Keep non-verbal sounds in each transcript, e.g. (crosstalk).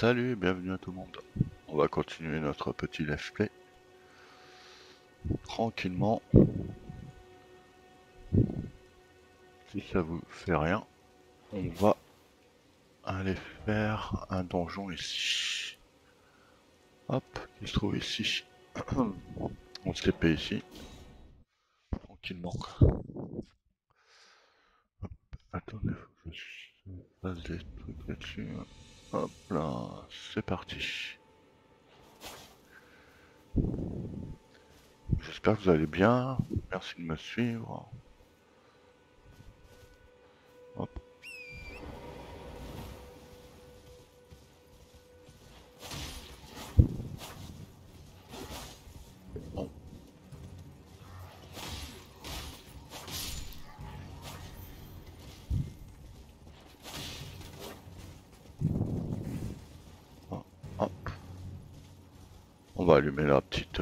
Salut et bienvenue à tout le monde. On va continuer notre petit let's play. Tranquillement. Si ça vous fait rien, on va aller faire un donjon ici. Hop, il se trouve ici. (clears throat) on se fait ici. Tranquillement. Attendez, faut que je fasse des trucs là-dessus. Hop là, c'est parti. J'espère que vous allez bien. Merci de me suivre. On va allumer la petite...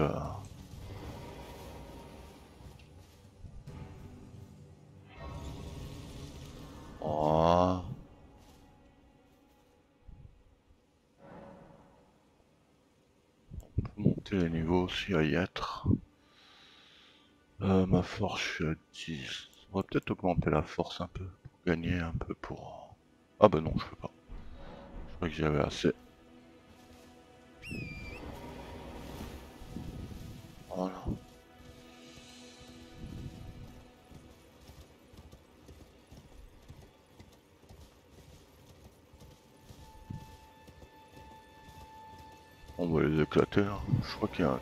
On peut monter les niveaux aussi à y être. Euh, ma force, je suis à 10. On va peut-être augmenter la force un peu. Pour gagner un peu pour... Ah bah non, je peux pas. Je crois que j'avais assez. Là.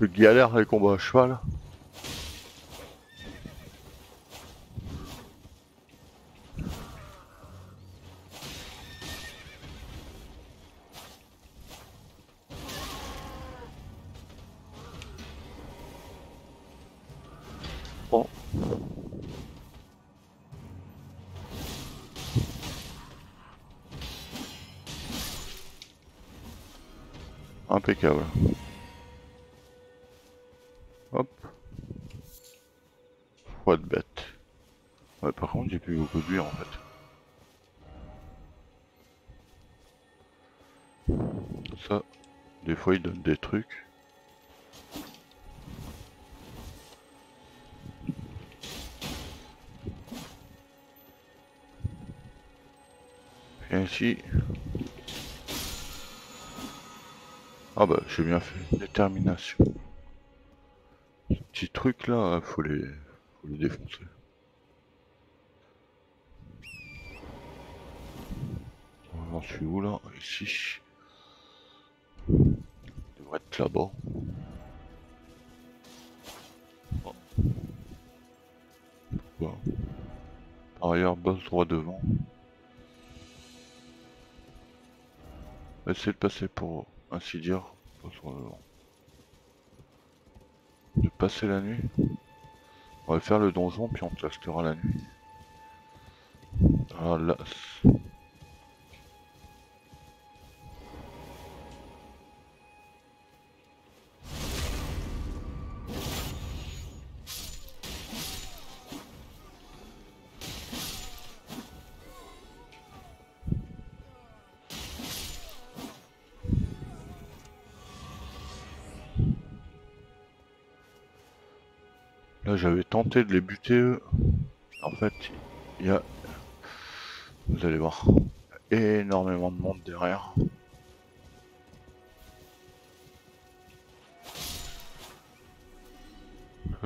Je galère les combats à cheval. Trucs. Et ici. Ah bah, j'ai bien fait. Détermination. Ces petits trucs là, faut les, faut les défoncer. J'en suis où là? Ici. Être là-bas. Pourquoi Par ailleurs, boss droit devant. Essayer de passer pour ainsi dire. boss droit devant. De passer la nuit. On va faire le donjon puis on testera la nuit. Ah, là, j'avais tenté de les buter eux. En fait, il y a... Vous allez voir. Énormément de monde derrière.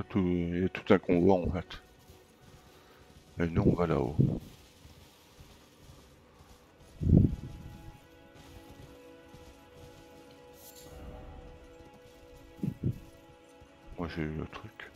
Tout... Il y a tout un convoi en fait. Et nous on va là-haut. Moi j'ai eu le truc.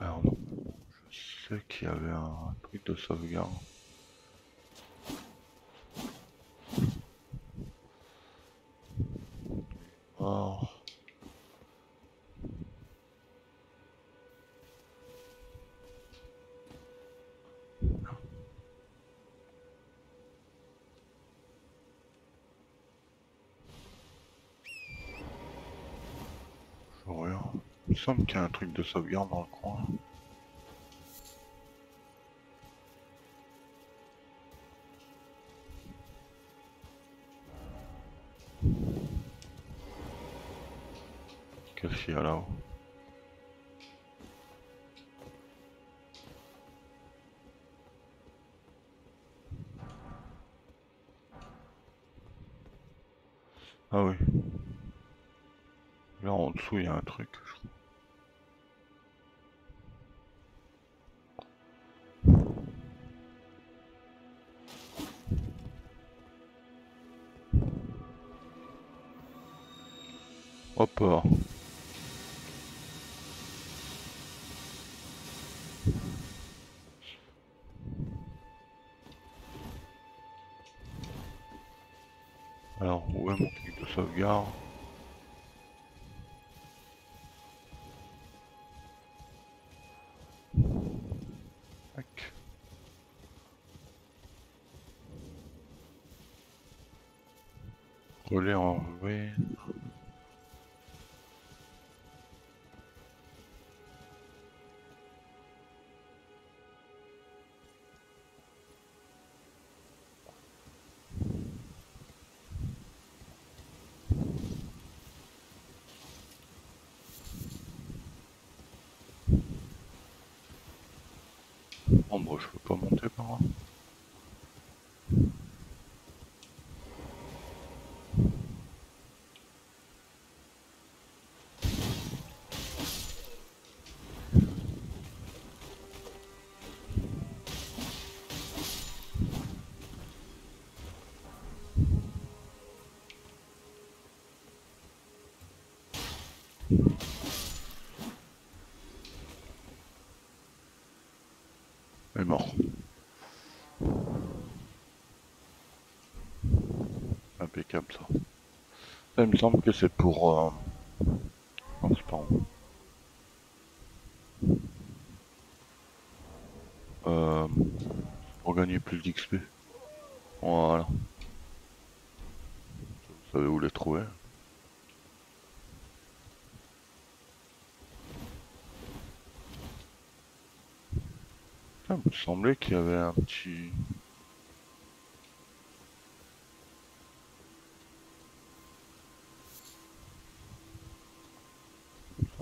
Alors je sais qu'il y avait un truc de sauvegarde. Oh. Je regarde. Il me semble qu'il y a un truc de sauvegarde dans le coin. Qu'est-ce qu'il y a là-haut? Ah oui. Là en dessous il y a un truc. je crois. Hop là. Alors, où est mon truc de sauvegarde Tac. Relais en bah je peux pas monter par là. Est mort. Impeccable ça. Il me semble que c'est pour... Non c'est pas. Pour gagner plus d'XP. Voilà. Vous savez où les trouver. Ça me semblait qu'il y avait un petit...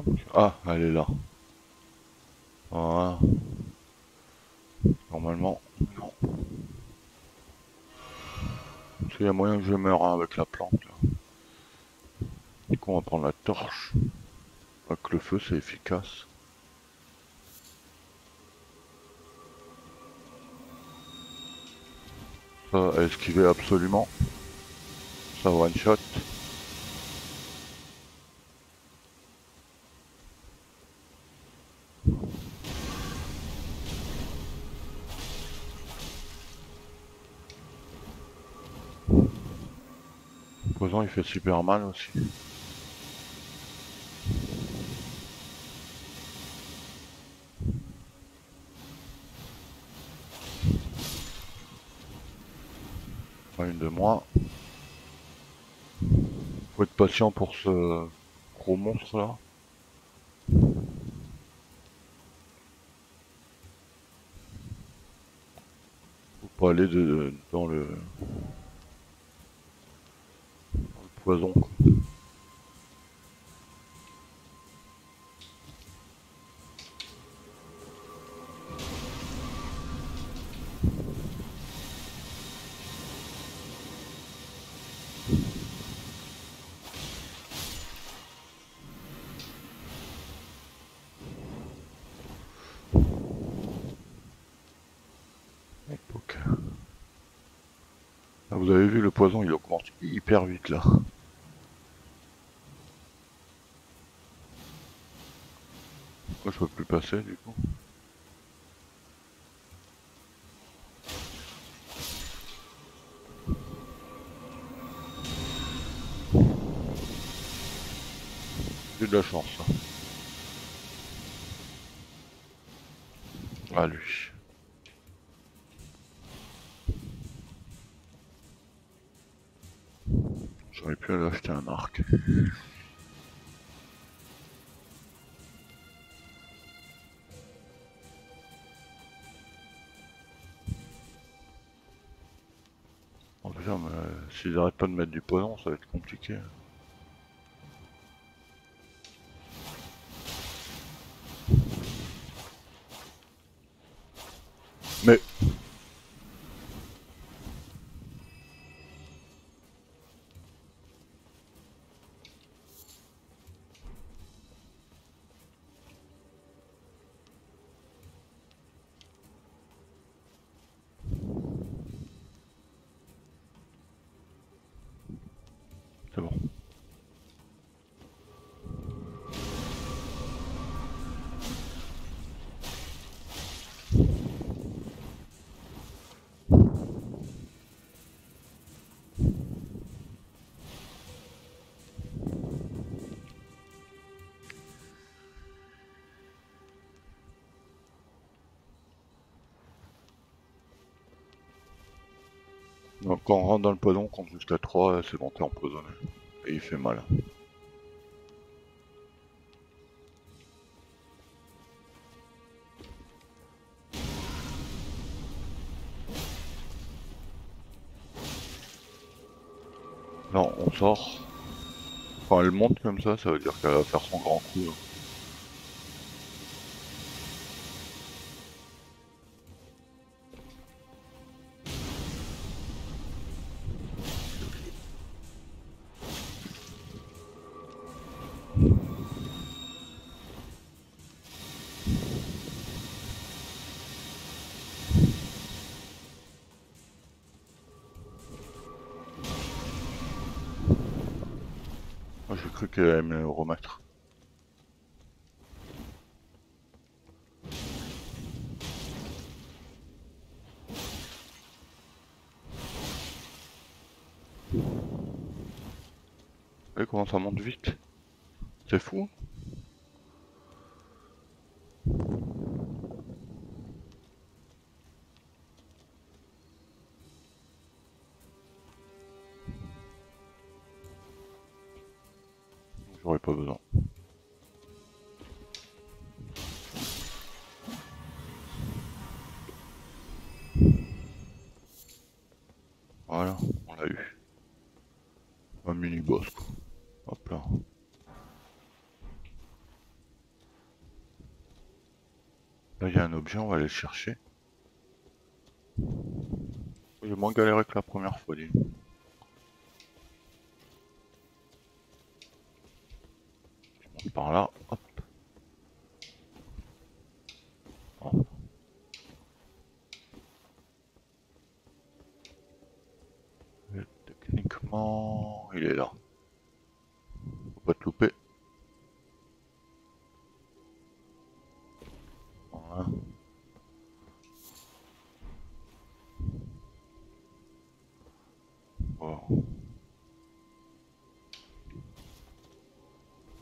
Il Ah, elle est là. Voilà. Normalement, non. Il y a moyen que je meure avec la plante. Là. Du coup, on va prendre la torche. Pas que le feu, c'est efficace. Ça, esquiver absolument. Ça one shot. Poison il fait super mal aussi. Une de moi. Faut être patient pour ce gros monstre là. Faut pas aller de, dans le, dans le poison. Quoi. Hyper vite là. Pourquoi je peux plus passer du coup? S'ils arrêtent pas de mettre du poison, ça va être compliqué. Mais quand on rentre dans le poison, on compte jusqu'à 3, c'est bon, t'es empoisonné. Et il fait mal. Non, on sort. Quand elle monte comme ça, ça veut dire qu'elle va faire son grand coup. Hein. J'ai cru qu'elle allait me remettre. Vous voyez comment ça monte vite? C'est fou J'aurais objet, on va aller le chercher. J'ai moins galéré que la première fois.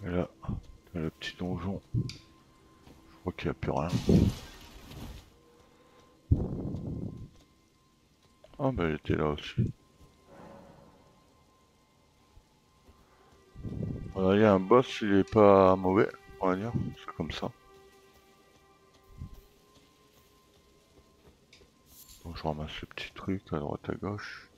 Et là, le petit donjon. Je crois qu'il n'y a plus rien. Ah bah il était là aussi. Voilà, il y a un boss, il est pas mauvais, on va dire, c'est comme ça. Donc je ramasse ce petit truc à droite à gauche.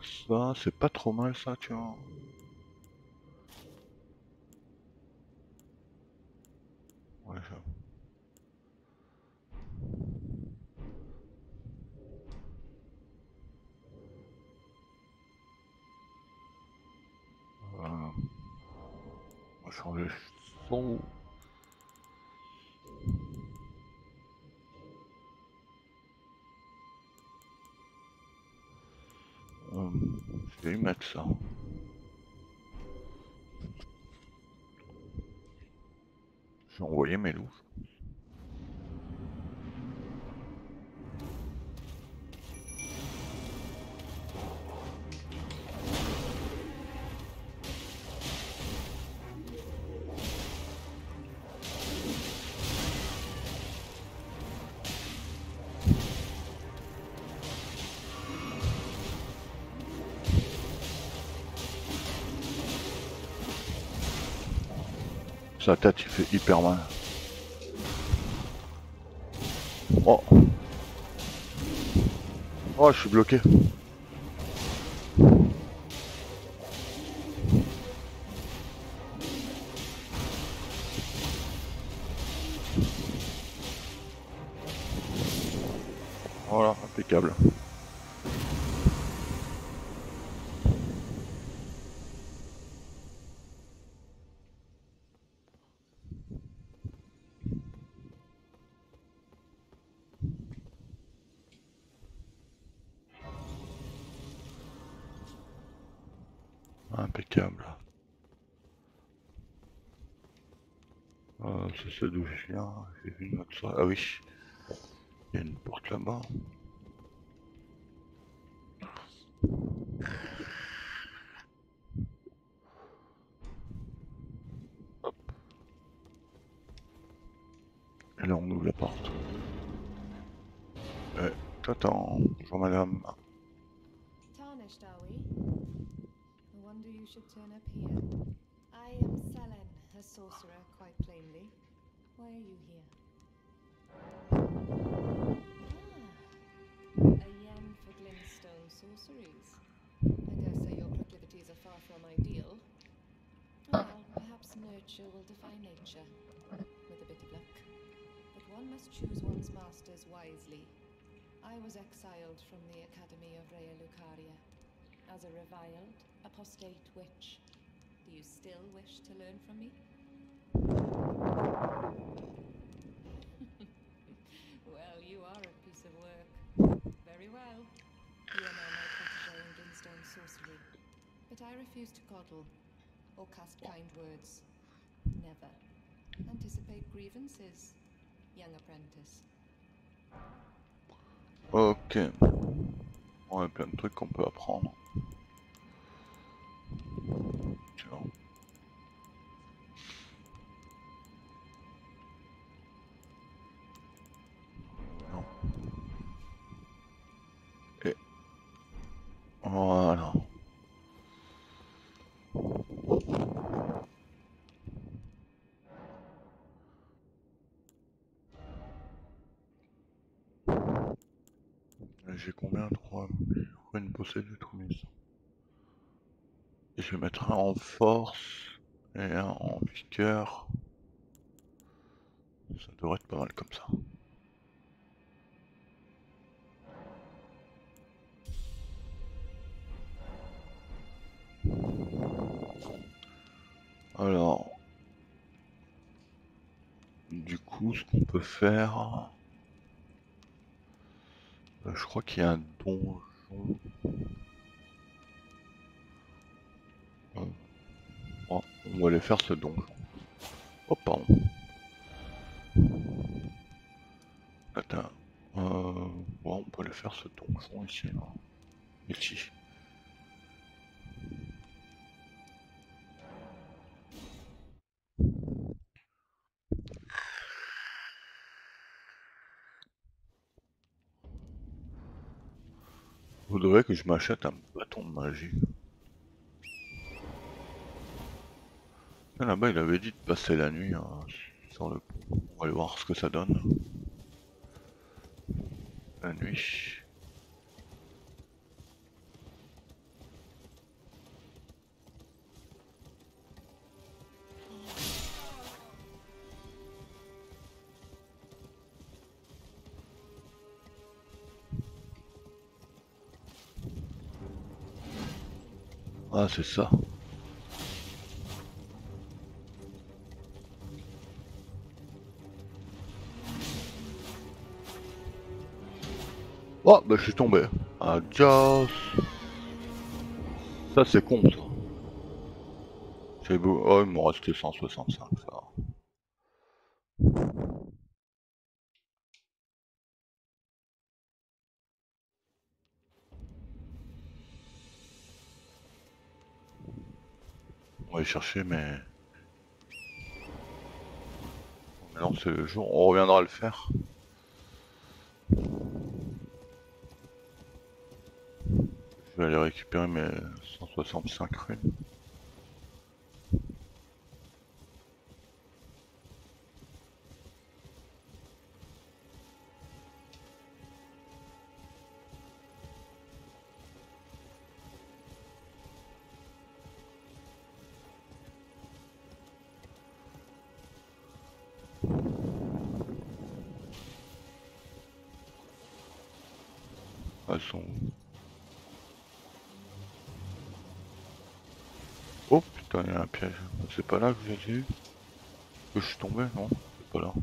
Ça, c'est pas trop mal ça, tu vois. Sa tête, il fait hyper mal. Oh. Oh, je suis bloqué. Ça d'où je viens. J'ai vu une autre. Ah oui. Il y a une porte là-bas. Hop. Et là on ouvre la porte. Euh, t'attends. Bonjour madame. Tarnished, are we? No wonder you should turn up here. I am Selen, a sorcerer, quite plainly. Why are you here? Ah, a yen for glintstone sorceries. I dare say your proclivities are far from ideal. Well, perhaps nurture will defy nature, with a bit of luck. But one must choose one's masters wisely. I was exiled from the Academy of Rea Lucaria as a reviled, apostate witch. Do you still wish to learn from me? (laughs) well, you are a piece of work. Very well. You are now my protege in Glintstone sorcery. But I refuse to coddle or cast kind words. Never. Anticipate grievances, young apprentice. Ok. Y a plein de trucs qu'on peut apprendre. Voilà. J'ai combien 3 Pourquoi une possède de 3100 je vais mettre un en force et un en vigueur. Ça devrait être pas mal comme ça. Peut faire, euh, je crois qu'il y a un donjon. Euh, oh, on va aller faire ce donjon. Oh pardon. Attends. Euh, on peut aller faire ce donjon ici. Ici. Faudrait que je m'achète un bâton de magie. Là-bas, il avait dit de passer la nuit hein, le pont. On va aller voir ce que ça donne. La nuit. Ah, c'est ça. Oh, bah je suis tombé. Adios. Ça, c'est con, ça. C'est beau. Oh, il m'en restait 165, ça. Chercher, mais... Maintenant, c'est le jour. On reviendra le faire. Je vais aller récupérer mes 165 runes. C'est pas là que j'ai Que je suis tombé Non, c'est pas là.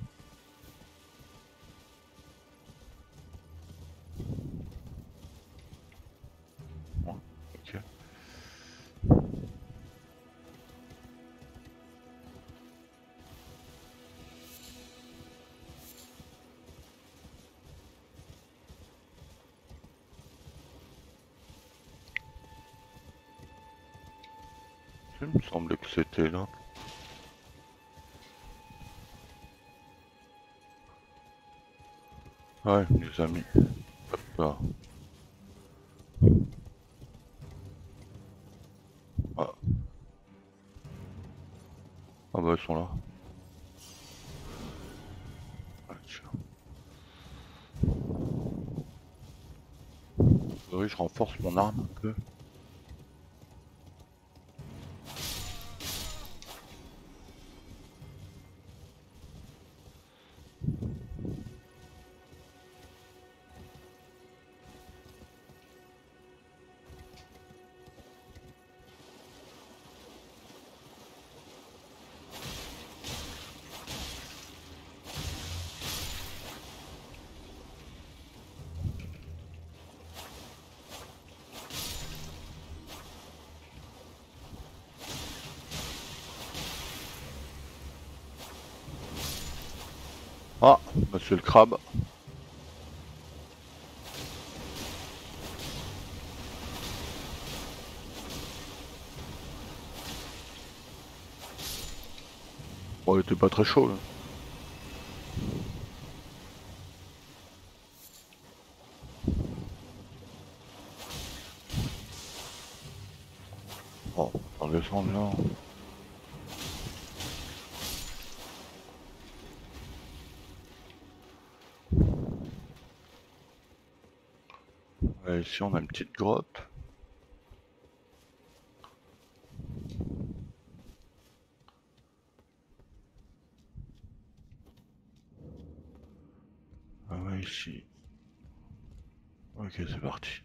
Ouais, les amis. Hop là. Ah. Ah bah ils sont là. Ah, tiens. Je renforce mon arme un peu. Monsieur le crabe. Bon, il était pas très chaud. Oh, on descend là. Ici on a une petite grotte. Ah ouais, ici. Ok, c'est parti.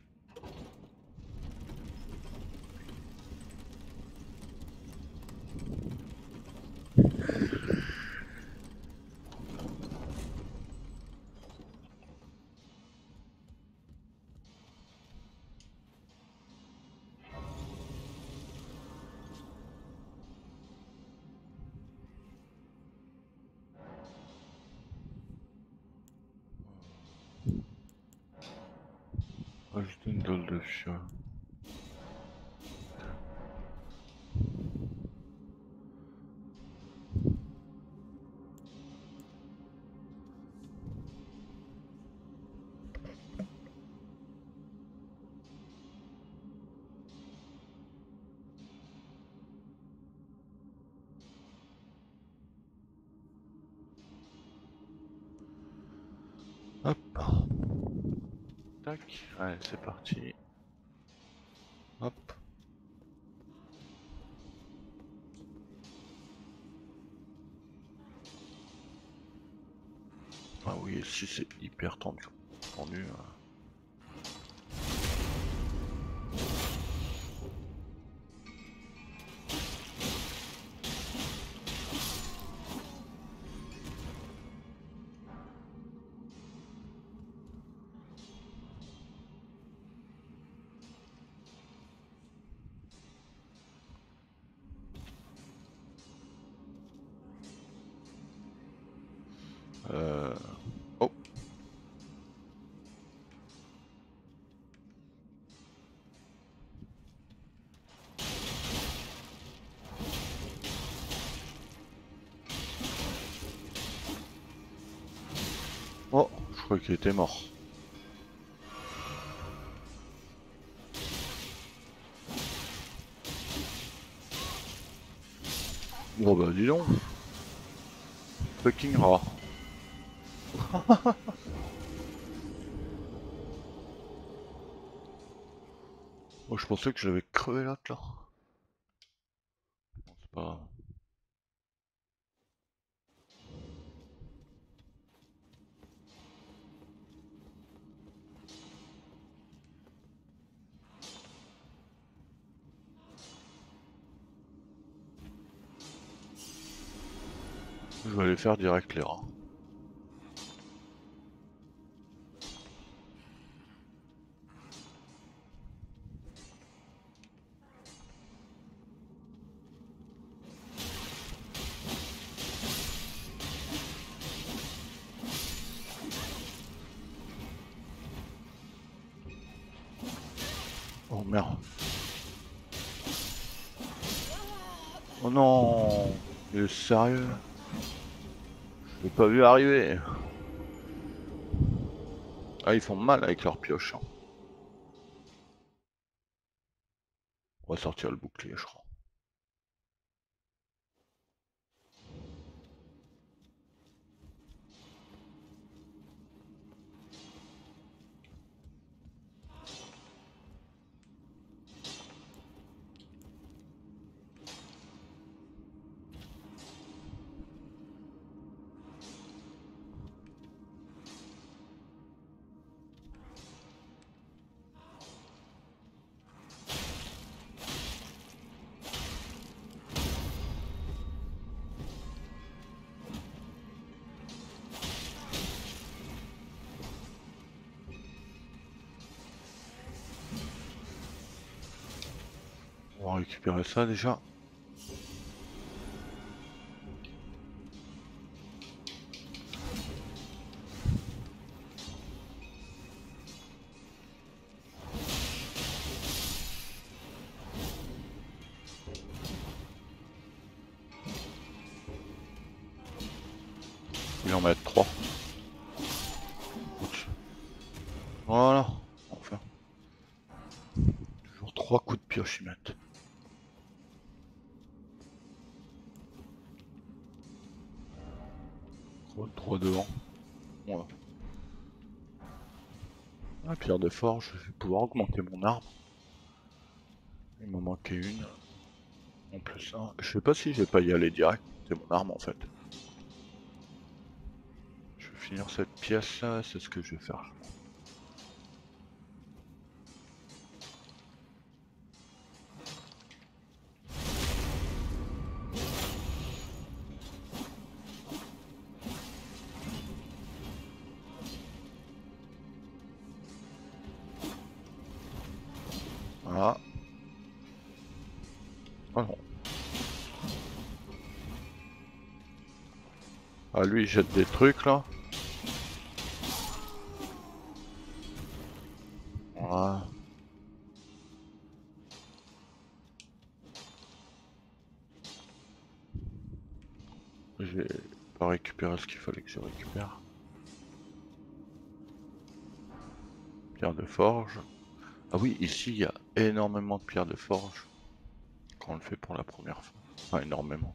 Allez, c'est parti. Hop. Ah oui, si c'est hyper tendu. Tendu. hein. Oh, je crois qu'il était mort. Bon bah dis donc. Fucking rare. (laughs) Oh, je pensais que j'avais crevé l'autre là. Faire direct les rats. Oh merde. Oh non Il est sérieux Je l'ai pas vu arriver. Ah ils font mal avec leur pioche. hein. On va sortir le bouclier je crois. Récupérer ça déjà. Il en mettre 3. Voilà, enfin. Toujours 3 coups de pioche y mettent. Trois devant. Voilà. Ah, pierre de forge, je vais pouvoir augmenter mon arme. Il m'en manquait une. En plus, hein. je sais pas si je vais pas y aller direct. C'est mon arme en fait. Je vais finir cette pièce là, c'est ce que je vais faire. Lui jette des trucs là. Voilà. J'ai pas récupéré ce qu'il fallait que je récupère. Pierre de forge. Ah oui, ici il y a énormément de pierres de forge quand on le fait pour la première fois. Enfin, énormément.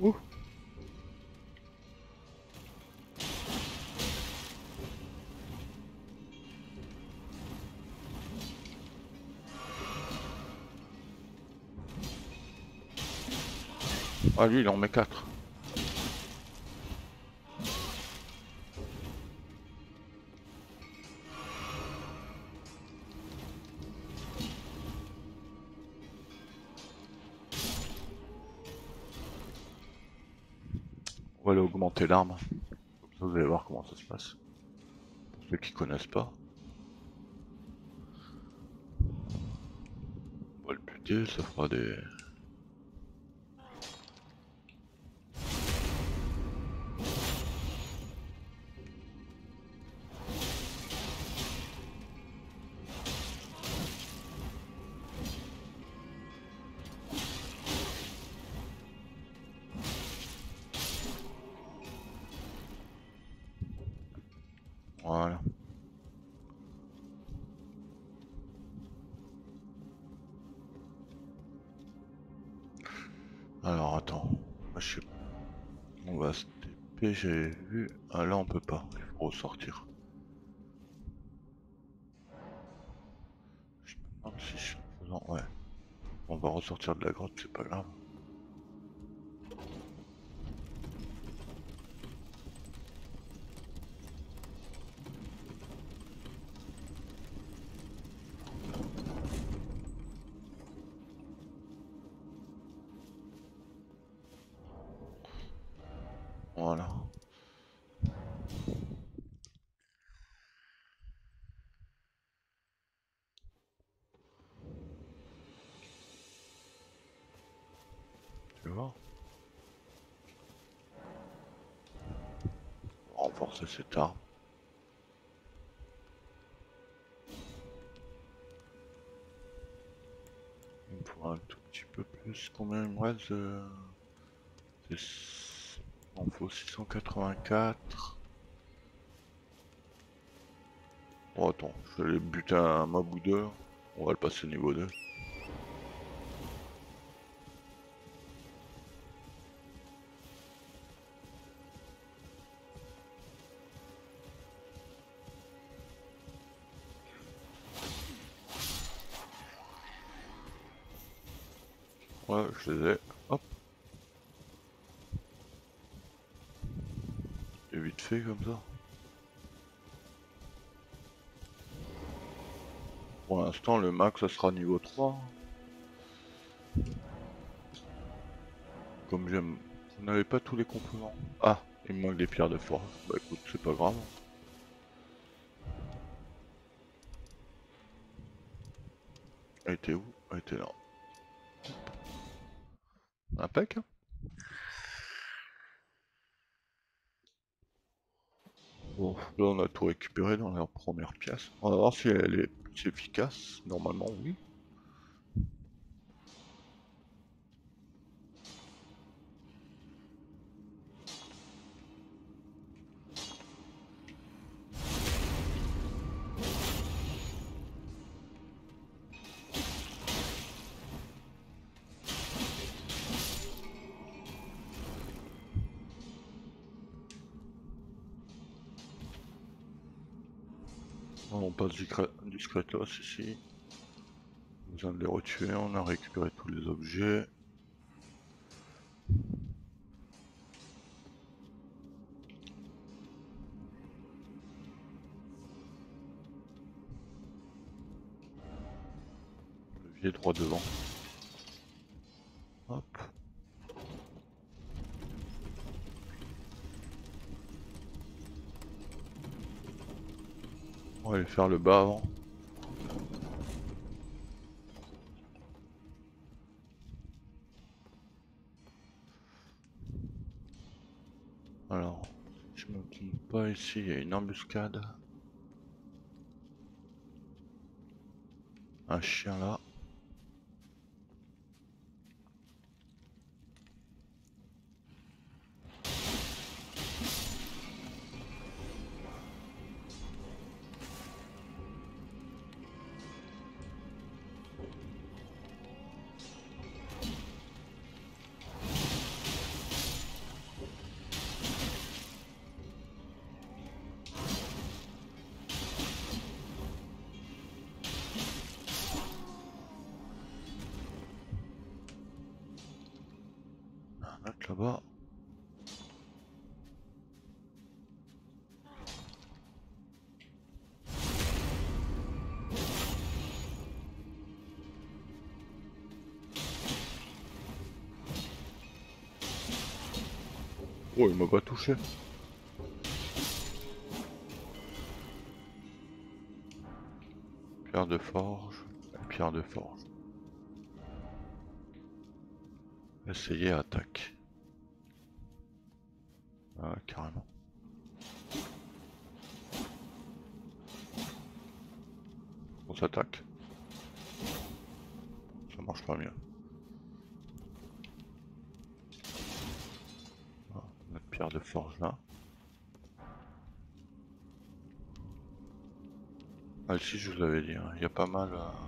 Ouh. Ah lui il en met 4. Ça vous allez voir comment ça se passe. Pour ceux qui connaissent pas. On va le buter, ça fera des... ressortir. Je me demande si je... Non, ouais. On va ressortir de la grotte, c'est pas grave. Voilà. Renforcer cette arme. Il un tout petit peu plus. Combien il de... En faut 684. Bon attends, je vais buter un mob ou deux. On va le passer au niveau 2. Je les ai. Hop. Et vite fait comme ça. Pour l'instant, le max, ça sera niveau 3. Comme j'aime... Vous n'avez pas tous les composants. Ah, il me manque des pierres de force. Bah écoute, c'est pas grave. Elle était où? Elle était là. Impec. hein. Bon, là on a tout récupéré dans la première pièce. On va voir si elle est efficace. Normalement, oui. Passe discré- discretos ici. Besoin de les retuer, on a récupéré tous les objets. Levier droit devant. Hop. On va aller faire le bas avant. Alors, je me trompe pas ici, il y a une embuscade. Un chien là. Oh, il m'a pas touché. Pierre de forge, pierre de forge. Essayez attaque. Pas mal...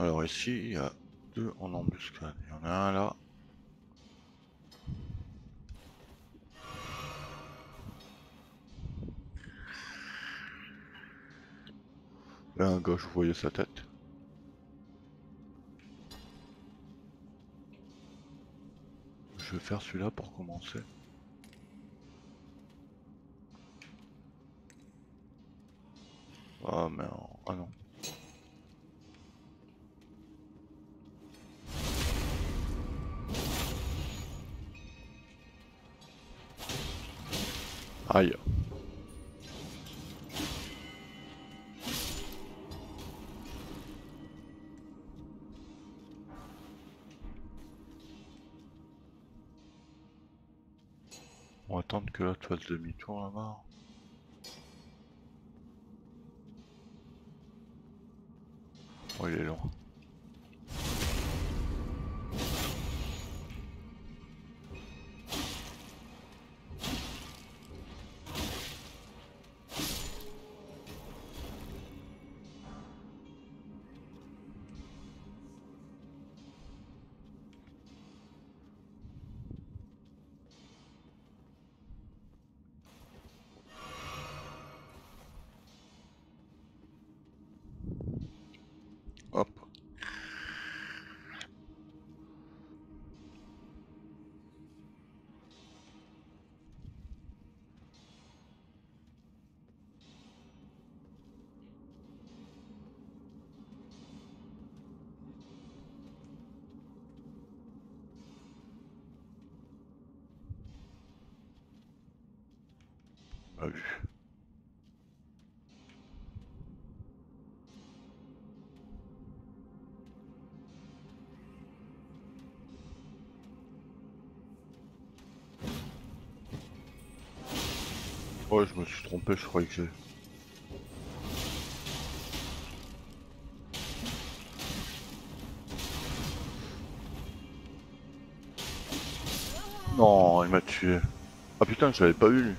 Alors ici, il y a deux en embuscade. Il y en a un là. Là à gauche, vous voyez sa tête. Je vais faire celui-là pour commencer. Oh, il est loin. Pas vu. Ouais, je me suis trompé, je croyais que j'ai. Non, il m'a tué. Ah putain, je l'avais pas eu lui.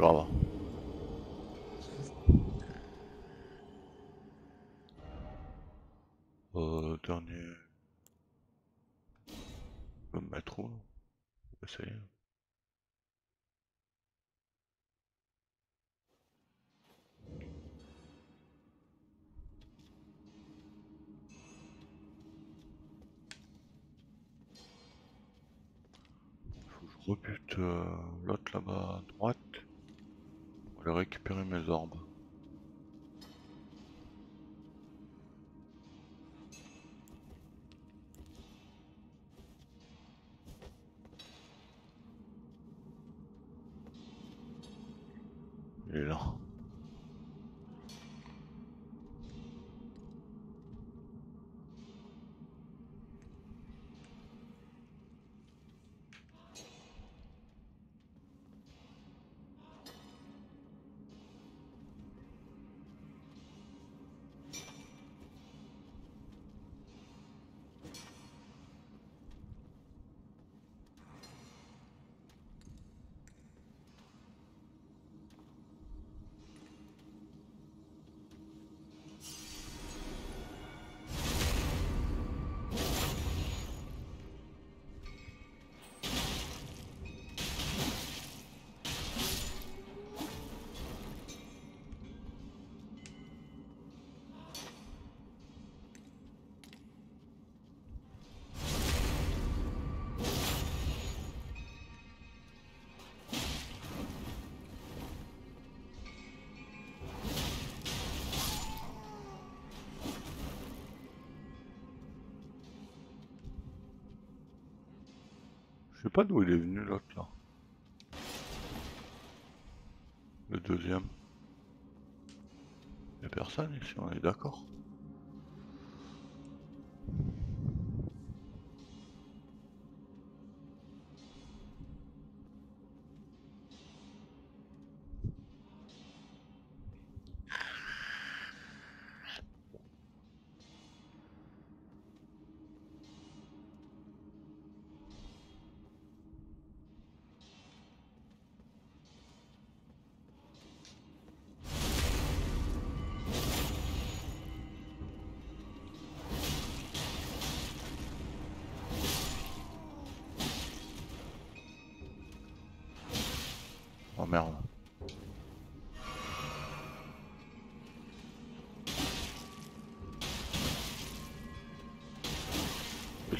Grave. Euh, dernier. Où là Essayer. Rebute euh, l'autre là-bas à droite. Aller récupérer mes orbes. Il là. Je sais pas d'où il est venu l'autre là. Le deuxième. Y'a personne ici, on est d'accord.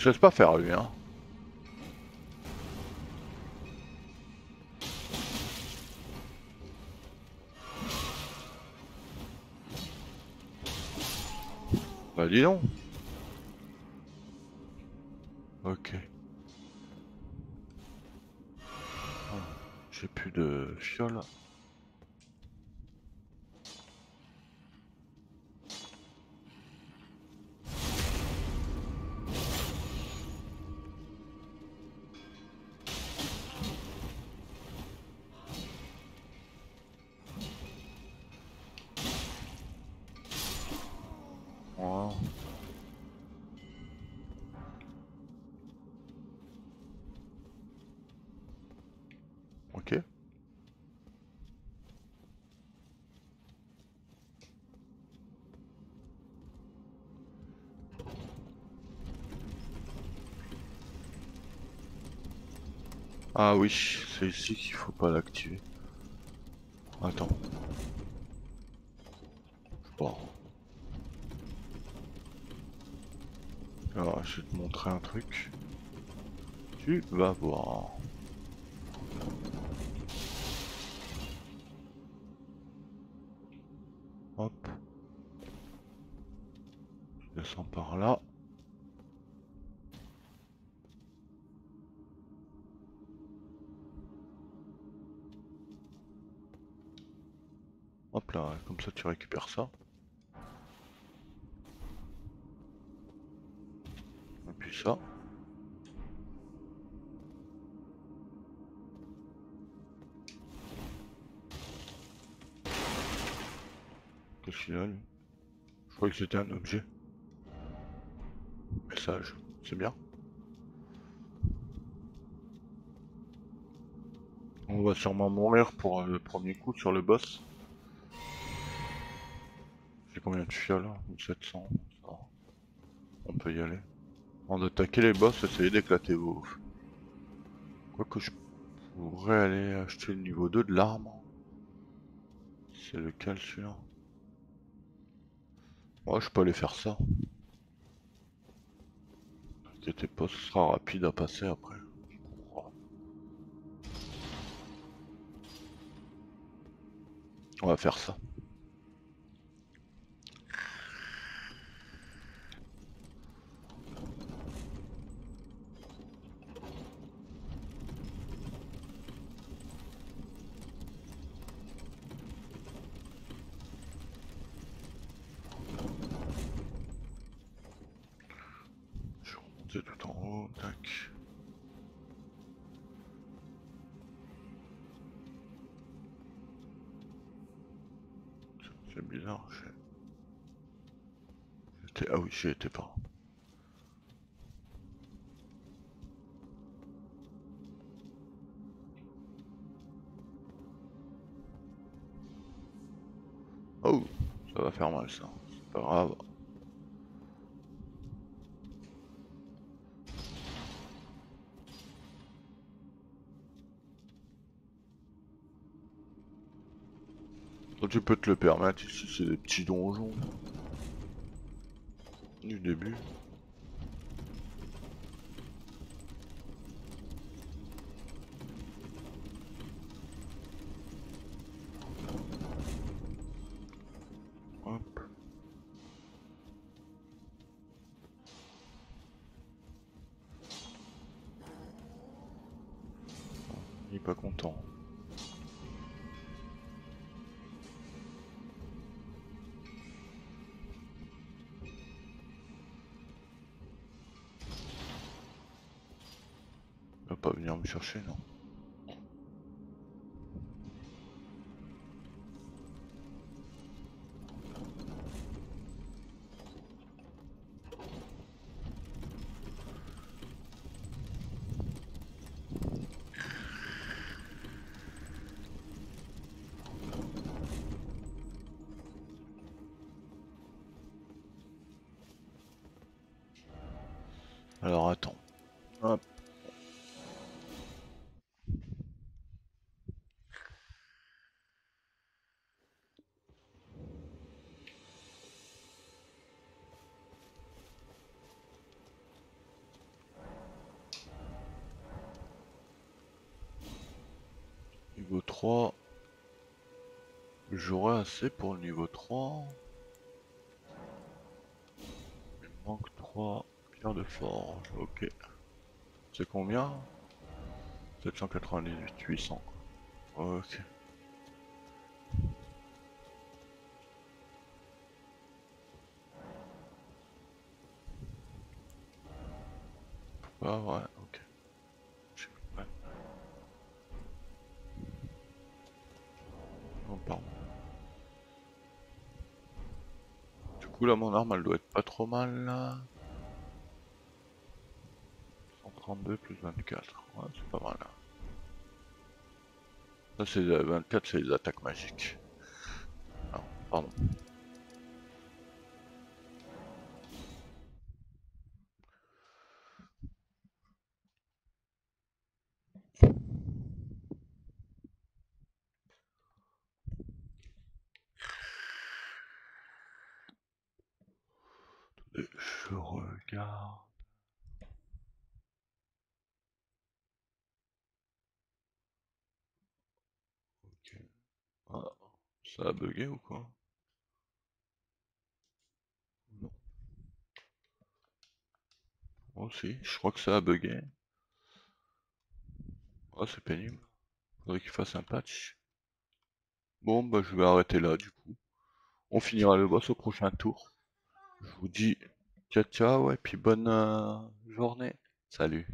Se laisse pas faire lui hein. Bah dis donc. Ok. J'ai plus de fiole. Ah oui, c'est ici qu'il faut pas l'activer. Attends. Bon. Alors, je vais te montrer un truc. Tu vas voir. Ça. Et puis ça. Qu'est-ce Je croyais que c'était un objet. Message, c'est bien. On va sûrement mourir pour euh, le premier coup sur le boss. Combien de fioles 700. Ça va. On peut y aller. Avant d'attaquer les boss, essayez d'éclater vos... Quoique je pourrais aller acheter le niveau 2 de l'arme. C'est lequel celui-là? Ouais, je peux aller faire ça. T'inquiète pas, ce sera rapide à passer après. On va faire ça. Je vais remonter tout en haut, tac. C'est bizarre, j'ai... J'étais- Ah oui, j'y étais pas. Oh, ça va faire mal ça. C'est pas grave. Tu peux te le permettre ici, c'est des petits donjons. Du début. Chercher, non J'aurai assez pour le niveau 3. Il manque 3 pierres de forge. Ok. C'est combien? 798, 800. Ok. Ah ouais, coup mon arme elle doit être pas trop mal là. 132 plus 24, ouais c'est pas mal. Ça c'est 24 c'est les attaques magiques. Non, pardon. Ça a bugué ou quoi? Non. Oh si, je crois que ça a bugué. Oh c'est pénible. Faudrait qu'il fasse un patch. Bon bah je vais arrêter là du coup. On finira le boss au prochain tour. Je vous dis ciao ciao et puis bonne euh, journée. Salut.